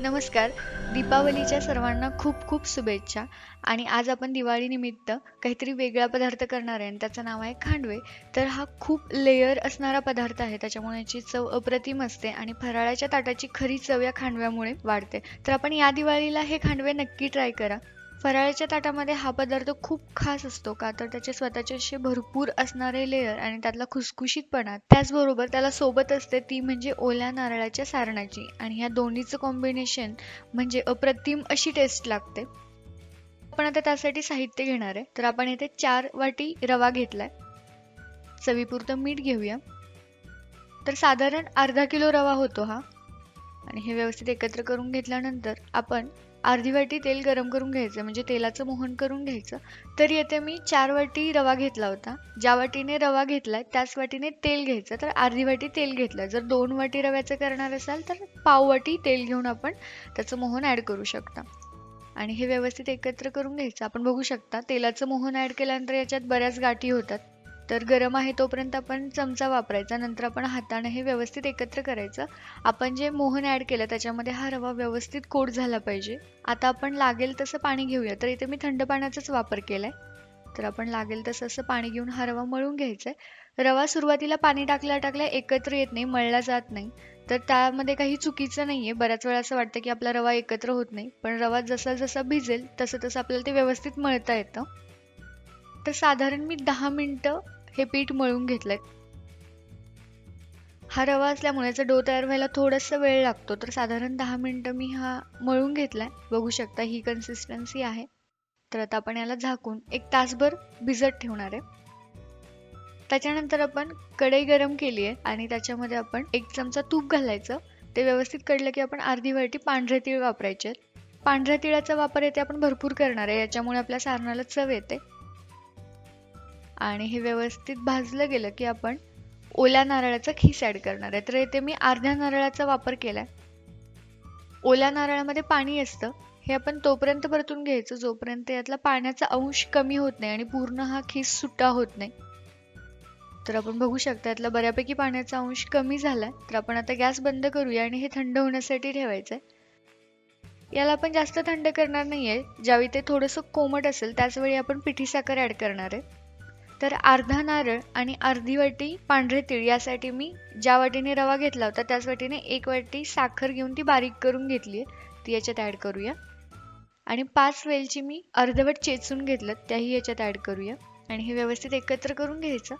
नमस्कार. दीपावलीच्या सर्वांना खूप खूप शुभेच्छा. आणि आज आपण दिवाळीनिमित्त काहीतरी वेगळा पदार्थ करणार आहे आणि त्याचं नाव आहे खांडवे. तर हा खूप लेयर असणारा पदार्थ आहे. त्याच्यामुळे याची चव अप्रतिम असते आणि फराळाच्या ताटाची खरी चव या खांडव्यामुळे वाढते. तर आपण या दिवाळीला हे खांडवे नक्की ट्राय करा. फराळाच्या ताटामध्ये हा पदार्थ खूप खास असतो का? तर त्याचे स्वतःचे असे भरपूर असणारे लेयर आणि त्यातला खुसखुशीतपणा. त्याचबरोबर त्याला सोबत असते ती म्हणजे ओल्या नारळाच्या सारणाची. आणि ह्या दोन्हीचं कॉम्बिनेशन म्हणजे अप्रतिम अशी टेस्ट लागते. आपण आता त्यासाठी साहित्य घेणार आहे. तर आपण इथे चार वाटी रवा घेतलाय. चवीपुरतं मीठ घेऊया. तर साधारण अर्धा किलो रवा होतो हा. आणि हे व्यवस्थित एकत्र करून घेतल्यानंतर आपण अर्धी वाटी तेल गरम करून घ्यायचं म्हणजे तेलाचं मोहन करून घ्यायचं. तर येथे मी चार वाटी रवा घेतला होता. ज्या वाटीने रवा घेतलाय त्याच वाटीने तेल घ्यायचं. तर अर्धी वाटी तेल घेतलं. जर दोन वाटी रव्याचं करणार असाल तर पाव वाटी तेल घेऊन आपण त्याचं मोहन ॲड करू शकता. आणि हे व्यवस्थित एकत्र करून घ्यायचं. आपण बघू शकता तेलाचं मोहन ॲड केल्यानंतर याच्यात बऱ्याच गाठी होतात. तर गरम आहे तोपर्यंत आपण चमचा वापरायचा नंतर आपण हाताने हे व्यवस्थित एकत्र करायचं. आपण जे मोहन ॲड केलं त्याच्यामध्ये हा रवा व्यवस्थित कोट झाला पाहिजे. आता आपण लागेल तसं पाणी घेऊया. तर इथे मी थंड पाण्याचाच वापर केला आहे तर आपण लागेल तसं असं पाणी घेऊन हा रवा मळून घ्यायचा आहे रवा सुरुवातीला पाणी टाकल्या टाकल्या एकत्र येत नाही मळला जात नाही. तर त्यामध्ये काही चुकीचं नाही आहे बऱ्याच वेळा असं वाटतं की आपला रवा एकत्र होत नाही. पण रवा जसा जसा भिजेल तसं तसं आपल्याला ते व्यवस्थित मळता येतं. तर साधारण मी दहा मिनटं हे पीठ मळून घेतलंय. हा रवा असल्यामुळे याचा डो तयार व्हायला थोडासा वेळ लागतो. तर साधारण दहा मिनटं मी हा मळून घेतलाय. बघू शकता ही कन्सिस्टन्सी आहे. तर आता आपण याला झाकून एक तासभर भिजत ठेवणार आहे. त्याच्यानंतर आपण कढई गरम केली आहे आणि त्याच्यामध्ये आपण एक चमचा तूप घालायचं. ते व्यवस्थित कळलं की आपण अर्धी वाटी पांढरे तीळ वापरायचे आहेत. पांढऱ्या तिळाचा वापर येथे आपण भरपूर करणार आहे. याच्यामुळे आपल्या सारणाला चव येते. आणि हे व्यवस्थित भाजलं गेलं की आपण ओल्या नारळाचा खीस ॲड करणार आहे. तर इथे मी अर्ध्या नारळाचा वापर केला आहे ओल्या नारळामध्ये पाणी असतं. हे आपण तोपर्यंत परतून घ्यायचं जोपर्यंत यातला पाण्याचा अंश कमी होत नाही आणि पूर्ण हा खीस सुट्टा होत नाही. तर आपण बघू शकता यातला बऱ्यापैकी पाण्याचा अंश कमी झाला तर आपण आता गॅस बंद करूया आणि हे थंड होण्यासाठी ठेवायचं आहे याला आपण जास्त थंड करणार नाही आहे ज्यावेळी ते थोडंसं कोमट असेल त्याचवेळी आपण पिठी साखर ॲड करणार आहे. तर अर्धा नारळ आणि अर्धी वाटी पांढरे तीळ यासाठी मी ज्या वाटीने रवा घेतला होता त्याच वाटीने एक वाटी साखर घेऊन ती बारीक करून घेतली आहे. ती याच्यात ॲड करूया. आणि पाच वेलची मी अर्धवट चेचून घेतलं त्याही याच्यात ॲड करूया. आणि हे व्यवस्थित एकत्र करून घ्यायचं.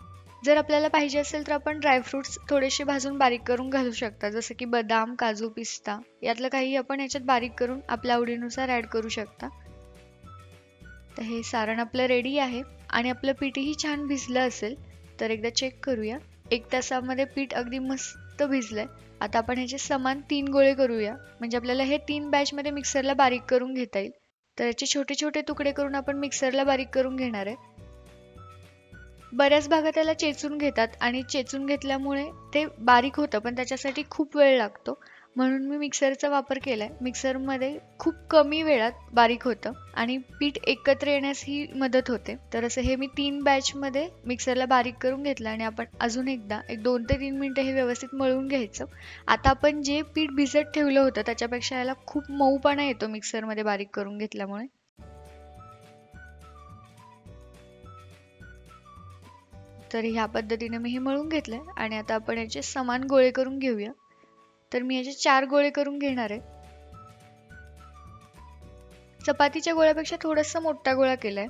जर आपल्याला पाहिजे असेल तर आपण ड्रायफ्रुट्स थोडेसे भाजून बारीक करून घालू शकता जसं की बदाम काजू पिस्ता यातलं काही आपण याच्यात बारीक करून आपल्या आवडीनुसार ॲड करू शकता. तर हे सारण आपलं रेडी आहे. आणि आपलं पीठही छान भिजलं असेल तर एकदा चेक करूया. एक तासामध्ये पीठ अगदी मस्त भिजलं आहे आता आपण ह्याचे समान तीन गोळे करूया. म्हणजे आपल्याला हे तीन बॅचमध्ये मिक्सरला बारीक करून घेता येईल. तर याचे छोटे छोटे तुकडे करून आपण मिक्सरला बारीक करून घेणार आहे. बऱ्याच भागात त्याला चेचून घेतात आणि चेचून घेतल्यामुळे ते बारीक होतं पण त्याच्यासाठी खूप वेळ लागतो. म्हणून मी मिक्सरचा वापर केलाय. मिक्सरमध्ये खूप कमी वेळात बारीक होतं आणि पीठ एकत्र येण्यास ही मदत होते. तर असं हे मी तीन बॅचमध्ये मिक्सरला बारीक करून घेतलं आणि आपण अजून एकदा एक दोन ते तीन मिनटं हे व्यवस्थित मळून घ्यायचं. आता आपण जे पीठ भिजत ठेवलं होतं त्याच्यापेक्षा याला खूप मऊपणा येतो मिक्सरमध्ये बारीक करून घेतल्यामुळे. तर ह्या पद्धतीने मी हे मळून घेतलंय आणि आता आपण याचे समान गोळे करून घेऊया. तर मी याचे चार गोळे करून घेणार आहे. चपातीच्या गोळ्यापेक्षा थोडासा मोठा गोळा केलाय.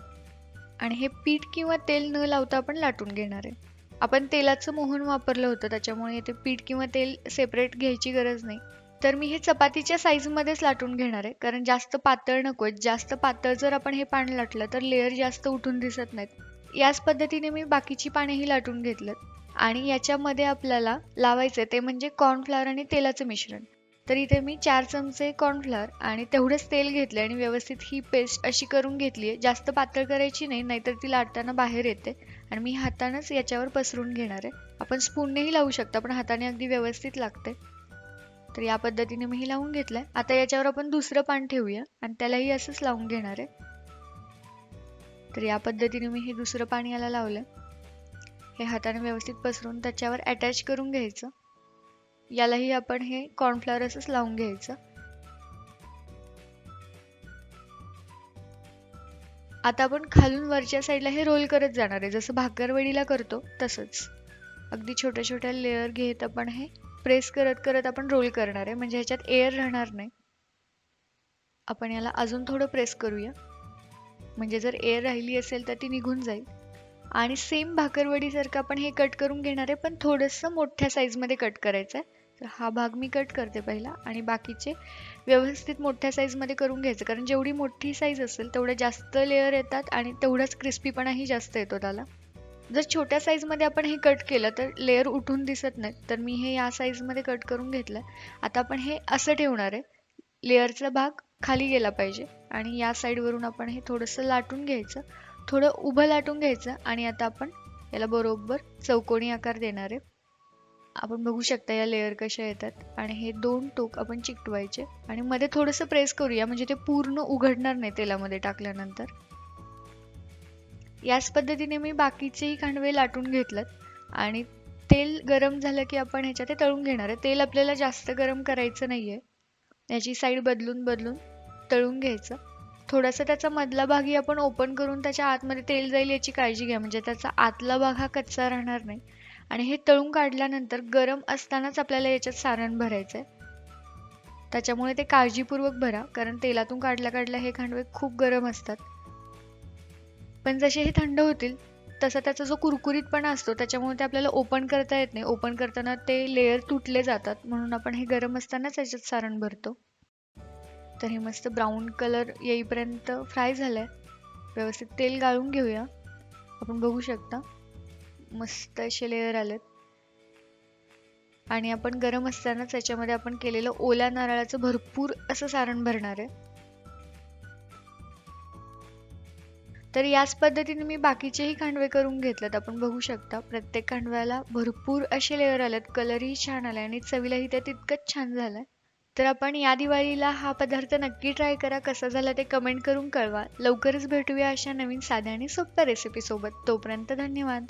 आणि हे पीठ किंवा तेल न लावता आपण लाटून घेणार आहे. आपण तेलाचं मोहन वापरलं होतं त्याच्यामुळे इथे पीठ किंवा तेल सेपरेट घ्यायची गरज नाही. तर मी हे चपातीच्या साईजमध्येच लाटून घेणार आहे. कारण जास्त पातळ नको जास्त पातळ जर आपण हे पाणी लाटलं तर लेअर जास्त उठून दिसत नाहीत. याच पद्धतीने मी बाकीची पानेही लाटून घेतलं. आणि याच्यामध्ये आपल्याला लावायचं ते म्हणजे कॉर्नफ्लॉवर आणि तेलाचं मिश्रण. तर इथे मी चार चमचे कॉर्नफ्लॉवर आणि तेवढंच तेल घेतलं आणि व्यवस्थित ही पेस्ट अशी करून घेतली आहे. जास्त पातळ करायची नाही नाहीतर ती लाटताना बाहेर येते. आणि मी हातानंच याच्यावर पसरून घेणार आहे. आपण स्पूननेही लावू शकता पण हाताने अगदी व्यवस्थित लागते तर या पद्धतीने मी ही लावून आहे आता याच्यावर आपण दुसरं पान ठेवूया आणि त्यालाही असंच लावून घेणार आहे. तर या पद्धतीने मी हे दुसरं पाणी याला लावलं. हे हाताने व्यवस्थित पसरून त्याच्यावर अटॅच करून घ्यायचं. यालाही आपण हे कॉर्नफ्लॉवर असंच लावून घ्यायचं. आता आपण खालून वरच्या साईडला हे रोल करत जाणार आहे. जसं भाकरवडीला करतो तसंच. अगदी छोट्या छोट्या लेअर घेत आपण हे प्रेस करत करत आपण रोल करणार आहे. म्हणजे ह्याच्यात एअर राहणार नाही. आपण याला अजून थोडं प्रेस करूया. म्हणजे जर एअर राहिली असेल तर ती निघून जाईल. आणि सेम भाकरवडीसारखं आपण हे कट करून घेणार आहे पण थोडंसं मोठ्या साईजमध्ये कट करायचं आहे. तर हा भाग मी कट करते पहिला आणि बाकीचे व्यवस्थित मोठ्या साईजमध्ये करून घ्यायचं. कारण जेवढी मोठी साईज असेल तेवढ्या जास्त लेअर येतात आणि तेवढाच क्रिस्पीपणाही जास्त येतो त्याला. जर छोट्या साईजमध्ये आपण हे कट केलं तर लेअर उठून दिसत नाहीत तर मी हे या साईजमध्ये कट करून घेतलं. आता आपण हे असं ठेवणार आहे. लेअरचा भाग खाली गेला पाहिजे. आणि या साईडवरून आपण हे थोडंसं लाटून घ्यायचं. थोडं उभं लाटून घ्यायचं. आणि आता आपण याला बरोबर चौकोनी आकार देणार आहे. आपण बघू शकता या लेअर कशा येतात. आणि हे दोन टोक आपण चिकटवायचे. आणि मध्ये थोडंसं प्रेस करूया. म्हणजे ते पूर्ण उघडणार नाही तेलामध्ये टाकल्यानंतर. याच पद्धतीने मी बाकीचेही खांडवे लाटून घेतलं आणि तेल गरम झालं की आपण ह्याच्यात ते तळून घेणार आहे. तेल आपल्याला जास्त गरम करायचं नाही आहे याची साईड बदलून बदलून तळून घ्यायचं. थोडासा त्याचा मधला भागही आपण ओपन करून त्याच्या आतमध्ये तेल जाईल याची काळजी घ्या. म्हणजे त्याचा आतला भाग हा कच्चा राहणार नाही. आणि हे तळून काढल्यानंतर गरम असतानाच आपल्याला याच्यात सारण भरायचं आहे त्याच्यामुळे ते काळजीपूर्वक भरा. कारण तेलातून काढल्या काढल्या हे खांडवे खूप गरम असतात. पण जसे हे थंड होतील तसा त्याचा जो कुरकुरीतपणा असतो त्याच्यामुळे ते आपल्याला ओपन करता येत नाही. ओपन करताना ते लेयर तुटले जातात. म्हणून आपण हे गरम असतानाच याच्यात सारण भरतो. तर हे मस्त ब्राऊन कलर येईपर्यंत फ्राय झालं आहे व्यवस्थित तेल गाळून घेऊया. आपण बघू शकता. मस्त असे लेअर आलेत. आणि आपण गरम असतानाच याच्यामध्ये आपण केलेलं ओल्या नारळाचं भरपूर असं सारण भरणार आहे. तर याच पद्धतीने मी बाकीचेही खांडवे करून घेतलेत. आपण बघू शकता प्रत्येक खांडव्याला भरपूर असे लेअर आलेत. कलरही छान आला आणि चवीलाही त्या तितकंच छान झालं तर आपण या दिवाळीला हा पदार्थ नक्की ट्राय करा. कसा झाला ते कमेंट करून कळवा. लवकरच भेटूया अशा नवीन साध्या आणि सोप्या रेसिपीसोबत तोपर्यंत धन्यवाद.